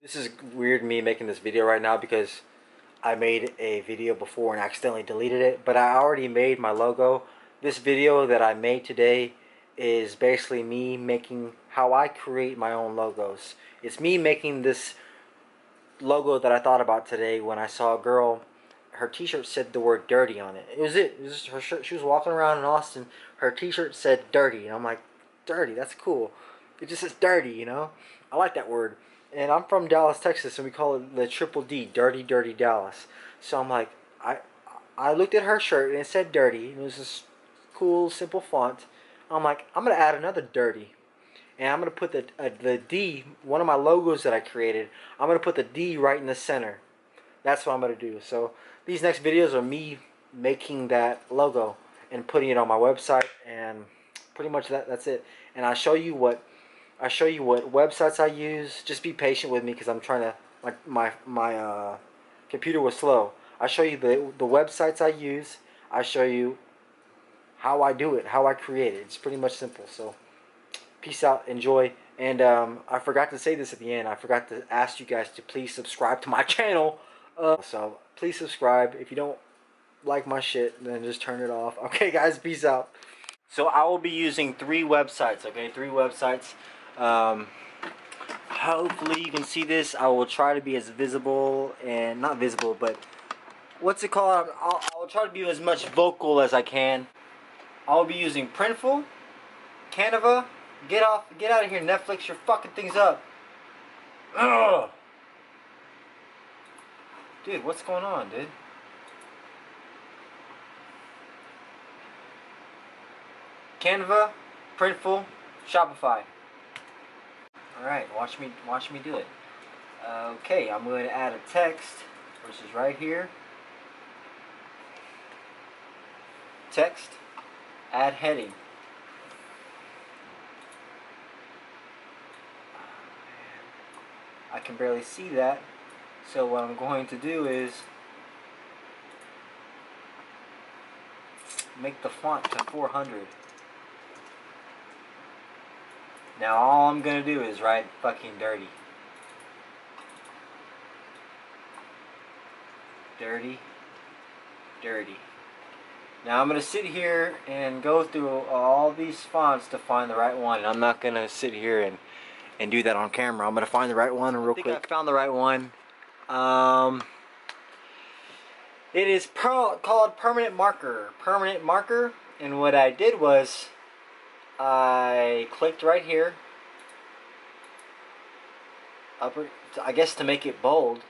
This is weird me making this video right now because I made a video before and accidentally deleted it, but I already made my logo. This video that I made today is basically me making how I create my own logos. It's me making this logo that I thought about today when I saw a girl her t-shirt said the word dirty on it. It was it. It was her shirt. She was walking around in Austin. Her t-shirt said dirty, and I'm like, dirty. That's cool. It just says dirty, you know. I like that word and I'm from Dallas, Texas, and we call it the Triple D, Dirty Dirty Dallas. So I'm like, I I looked at her shirt and it said dirty, and it was this cool, simple font. I'm like, I'm gonna add another dirty, and I'm gonna put the uh, the D, one of my logos that I created. I'm gonna put the D right in the center. That's what I'm gonna do. So these next videos are me making that logo and putting it on my website, and pretty much that that's it. And I'll show you what I show you what websites I use. Just be patient with me because I'm trying to my my my uh, computer was slow. I show you the the websites I use. I show you how I do it, how I create it. It's pretty much simple. So peace out, enjoy. And um, I forgot to say this at the end. I forgot to ask you guys to please subscribe to my channel. Uh, so please subscribe. If you don't like my shit, then just turn it off. Okay, guys, peace out. So I will be using three websites. Okay, three websites. Um, hopefully you can see this. I will try to be as visible and not visible, but what's it called? I'll, I'll try to be as much vocal as I can. I'll be using Printful, Canva. Get off, get out of here, Netflix. You're fucking things up. Ugh. Dude, what's going on, dude? Canva, Printful, Shopify. Alright, watch me watch me do it. Okay, I'm going to add a text, which is right here. Text, add heading. I can barely see that. So what I'm going to do is make the font to 400. Now all I'm gonna do is write fucking dirty. Dirty. Dirty. Now I'm gonna sit here and go through all these fonts to find the right one. And I'm not gonna sit here and and do that on camera. I'm gonna find the right one real I quick. I found the right one. Um, it is per called permanent marker. Permanent marker. And what I did was I clicked right here. Upper, I guess to make it bold.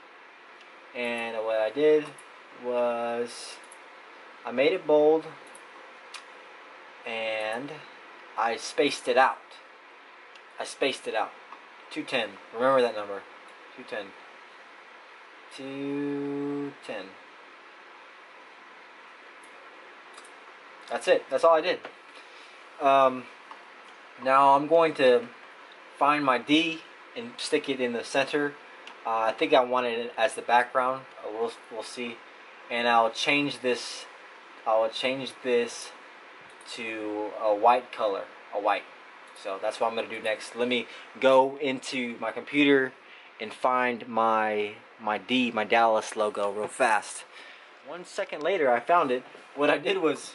And what I did was I made it bold and I spaced it out. I spaced it out. 210. Remember that number. 210. 210. That's it. That's all I did. Um, now I'm going to find my D and stick it in the center. Uh, I think I wanted it as the background. Uh, we'll, we'll see. And I'll change this. I'll change this to a white color, a white. So that's what I'm gonna do next. Let me go into my computer and find my my D, my Dallas logo real fast. One second later, I found it. What I did was,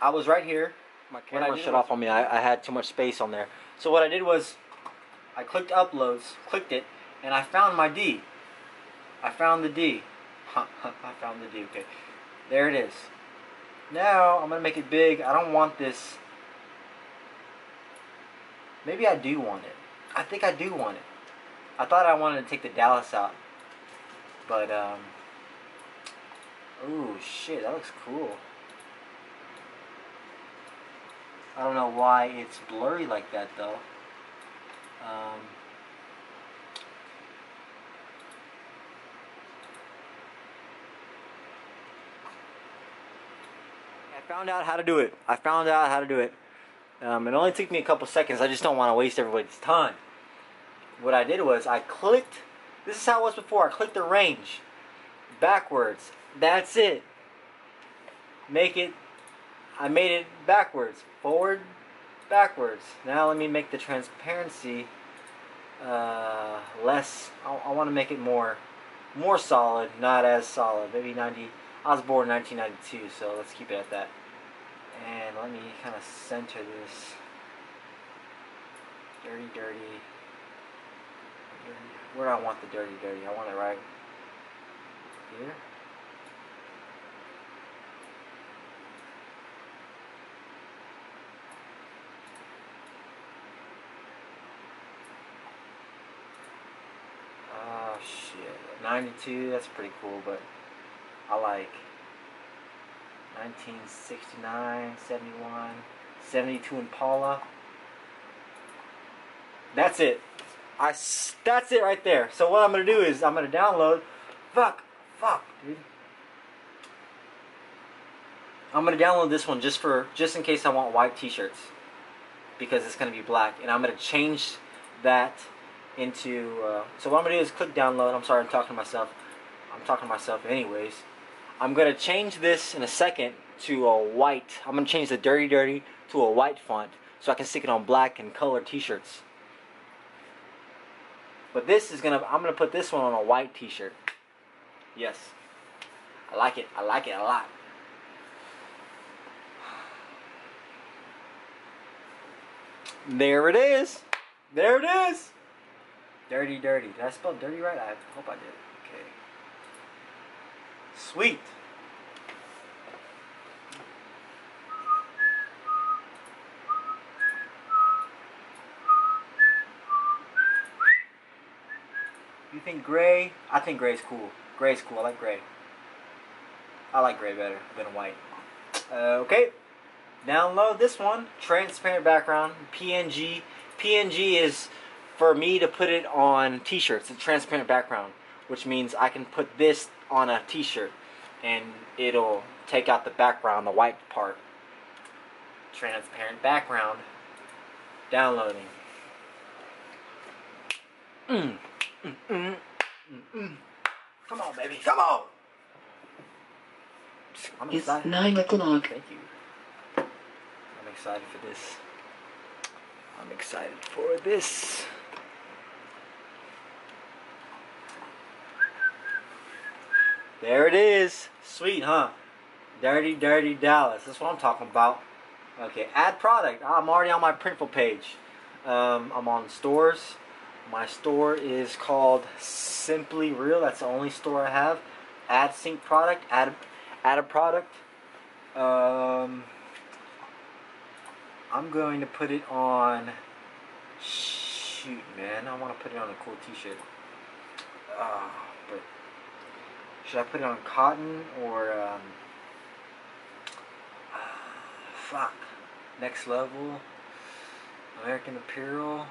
I was right here my camera shut off on me. I, I had too much space on there. So what I did was I clicked uploads, clicked it, and I found my D. I found the D. I found the D. Okay, there it is. Now I'm gonna make it big. I don't want this. Maybe I do want it. I think I do want it. I thought I wanted to take the Dallas out, but um. Ooh, shit, that looks cool. I don't know why it's blurry like that though. Um, I found out how to do it. I found out how to do it. Um, it only took me a couple seconds. I just don't want to waste everybody's time. What I did was I clicked. This is how it was before. I clicked the range backwards. That's it. Make it I made it backwards. Forward, backwards. Now let me make the transparency. Uh, less. I, I want to make it more, more solid, not as solid. Maybe 90. I was born in 1992, so let's keep it at that. And let me kind of center this. Dirty, dirty. Where do I want the dirty, dirty? I want it right here. Oh shit. 92, that's pretty cool, but I like 1969, 71, 72 Impala. That's it. I, that's it right there. So what I'm gonna do is I'm gonna download. Fuck, fuck, dude. I'm gonna download this one just for just in case I want white T-shirts because it's gonna be black, and I'm gonna change that into. Uh, so what I'm gonna do is click download. I'm sorry, I'm talking to myself. I'm talking to myself anyways. I'm gonna change this in a second to a white. I'm gonna change the dirty dirty to a white font so I can stick it on black and color T-shirts. But this is gonna. I'm gonna put this one on a white T-shirt. Yes, I like it. I like it a lot. There it is. There it is. Dirty, dirty. Did I spell dirty right? I hope I did. Okay. Sweet. You think gray? I think gray's cool. Gray's cool. I like gray. I like gray better than white. Uh, okay. Download this one. Transparent background. PNG. PNG is for me to put it on t-shirts. A transparent background. Which means I can put this on a t-shirt. And it'll take out the background, the white part. Transparent background. Downloading. Mm. Mm, mm, mm, Come on, baby. Come on. I'm It's excited. nine o'clock. Thank you. I'm excited for this. I'm excited for this. There it is. Sweet, huh? Dirty, dirty Dallas. That's what I'm talking about. Okay, add product. I'm already on my printful page. Um, I'm on stores. My store is called Simply Real. That's the only store I have. Add sync product. Add add a product. Um, I'm going to put it on. Shoot, man, I want to put it on a cool T-shirt. Uh, but should I put it on cotton or um, fuck? Next level. American Apparel.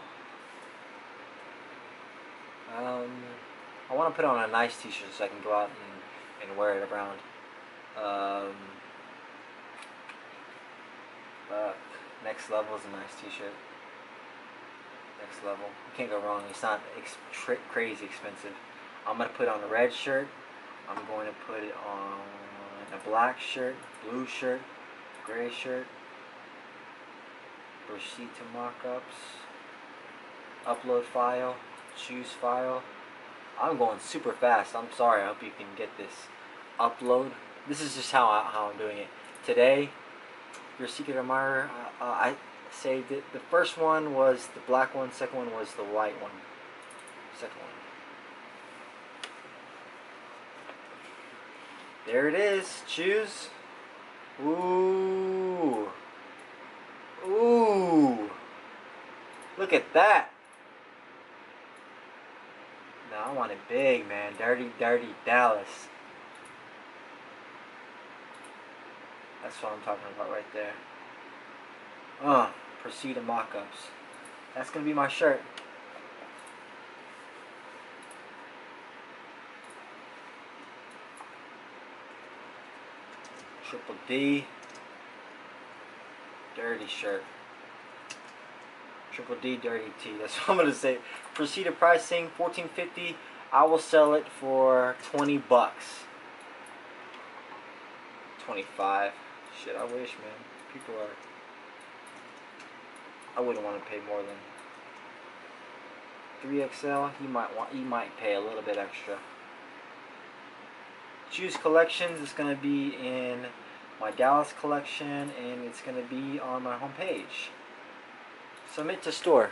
Um, I want to put on a nice T-shirt so I can go out and, and wear it around. Um, fuck. Next level is a nice T-shirt. Next level. You can't go wrong. It's not ex- crazy expensive. I'm gonna put on a red shirt. I'm going to put it on a black shirt, blue shirt, gray shirt. Proceed to mockups. Upload file. Choose file. I'm going super fast. I'm sorry. I hope you can get this. Upload. This is just how, I, how I'm doing it. Today, your secret admirer. Uh, uh, I saved it. The first one was the black one. Second one was the white one. Second one. There it is. Choose. Ooh. Ooh. Look at that. No, I want it big, man. Dirty, dirty Dallas. That's what I'm talking about right there. Uh, proceed to mock-ups. That's gonna be my shirt. Triple D. Dirty shirt. Triple D Dirty T. That's what I'm gonna say. Proceed to pricing, fourteen fifty. I will sell it for twenty bucks. Twenty five. Shit, I wish, man. People are. I wouldn't want to pay more than. 3XL, you might want you might pay a little bit extra. Choose collections is going to be in my Dallas collection and it's going to be on my homepage. Submit to store.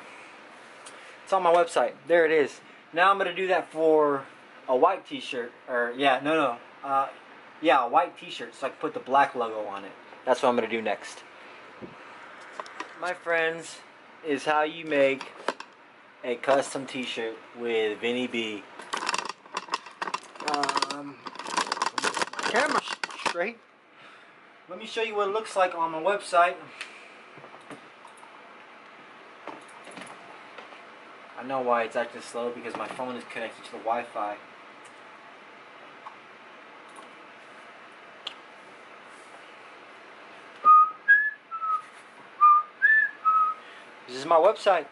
It's on my website. There it is. Now I'm going to do that for a white t-shirt. Or, yeah, no, no. Uh, yeah, a white t-shirt so I can put the black logo on it. That's what I'm going to do next. My friends, is how you make a custom t-shirt with Vinny B. Um, camera straight. Let me show you what it looks like on my website. I know why it's acting slow because my phone is connected to the Wi-Fi. This is my website.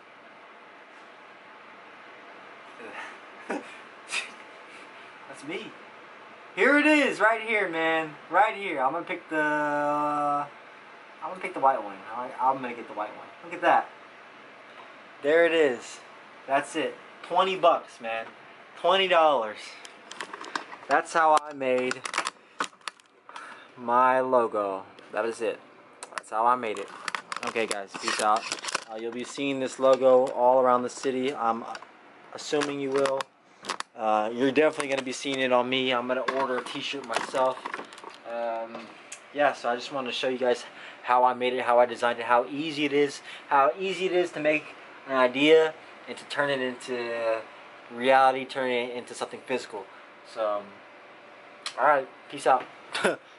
That's me. Here it is, right here, man. Right here. I'm gonna pick the. I'm gonna pick the white one. I'm gonna get the white one. Look at that. There it is. That's it. 20 bucks, man. $20. That's how I made my logo. That is it. That's how I made it. Okay, guys. Peace out. Uh, you'll be seeing this logo all around the city. I'm assuming you will. Uh, you're definitely going to be seeing it on me. I'm going to order a t-shirt myself. Um, yeah, so I just wanted to show you guys how I made it, how I designed it, how easy it is, how easy it is to make an idea and to turn it into reality, turn it into something physical. So, um, alright, peace out.